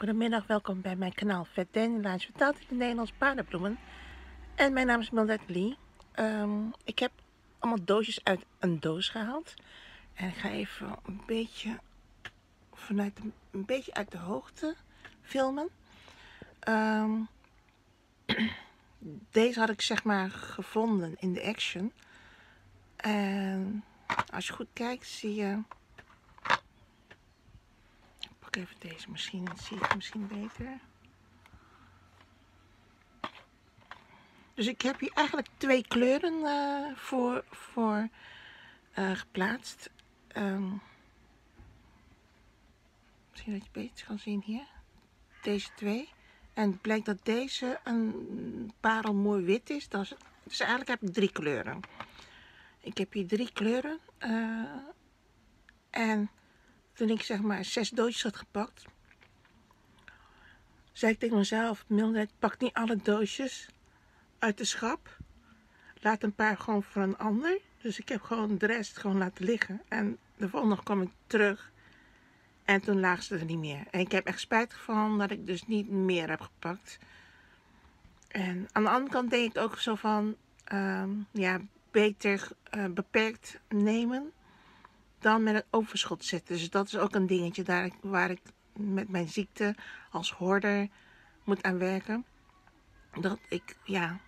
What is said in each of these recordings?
Goedemiddag, welkom bij mijn kanaal Vet Dandelions vertaald in het Nederlands paardenbloemen. En mijn naam is Mildred Lee. Ehm, ik heb allemaal doosjes uit een doos gehaald. En ik ga even een beetje vanuit een beetje uit de hoogte filmen. Ehm, deze had ik zeg maar gevonden in de Action. En als je goed kijkt zie je even deze misschien, dan zie ik misschien beter. Dus ik heb hier eigenlijk twee kleuren uh, voor, voor uh, geplaatst. Um, misschien dat je beter kan zien hier. Deze twee. En het blijkt dat deze een parelmooi wit is. Dat is. Dus eigenlijk heb ik drie kleuren. Ik heb hier drie kleuren. Uh, en toen ik zeg maar zes doosjes had gepakt, zei ik tegen mezelf, Mildred, pak niet alle doosjes uit de schap. Laat een paar gewoon voor een ander. Dus ik heb gewoon de rest gewoon laten liggen. En de volgende kwam ik terug. En toen lagen ze er niet meer. En ik heb echt spijt van dat ik dus niet meer heb gepakt. En aan de andere kant denk ik ook zo van, ehm, ja, beter uh, beperkt nemen dan met het overschot zitten. Dus dat is ook een dingetje daar, waar ik met mijn ziekte als hoorder moet aan werken. Dat ik ja,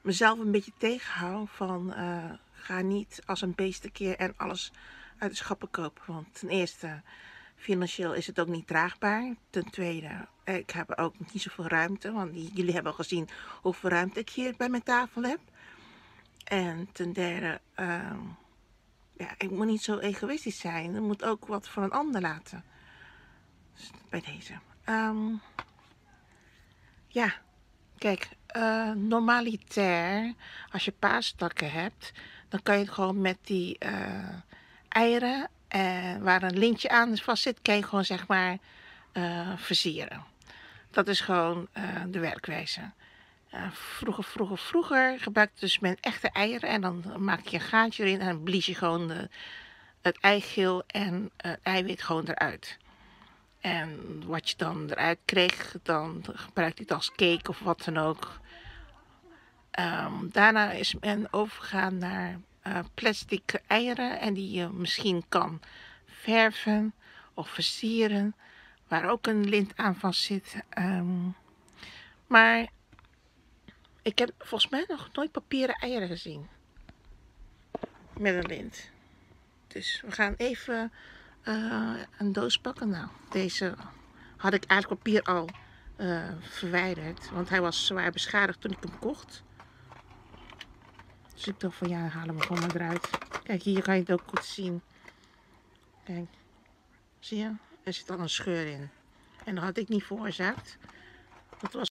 mezelf een beetje tegenhoud van uh, ga niet als een beest keer en alles uit de schappen kopen. Want ten eerste, financieel is het ook niet draagbaar. Ten tweede, ik heb ook niet zoveel ruimte. Want jullie hebben al gezien hoeveel ruimte ik hier bij mijn tafel heb. En ten derde, uh, ja, ik moet niet zo egoïstisch zijn. Ik moet ook wat voor een ander laten. Dus bij deze. Um, ja, kijk, uh, normalitair, als je paastakken hebt, dan kan je het gewoon met die uh, eieren, uh, waar een lintje aan vast zit, kan je gewoon zeg maar versieren. Dat is gewoon de werkwijze. Uh, vroeger, vroeger, vroeger gebruikte dus men echte eieren en dan maak je een gaatje erin en blies je gewoon de, het eigeel en het eiwit gewoon eruit. En wat je dan eruit kreeg, dan gebruikte je het als cake of wat dan ook. Um, daarna is men overgegaan naar uh, plastic eieren en die je misschien kan verven of versieren, waar ook een lint aan vast zit. Um, maar ik heb volgens mij nog nooit papieren eieren gezien. Met een lint. Dus we gaan even uh, een doos pakken. Nou, deze had ik eigenlijk papier al uh, verwijderd. Want hij was zwaar beschadigd toen ik hem kocht. Dus ik dacht van ja, haal hem gewoon maar eruit. Kijk, hier kan je het ook goed zien. Kijk, zie je? Er zit al een scheur in. En dat had ik niet veroorzaakt. Dat was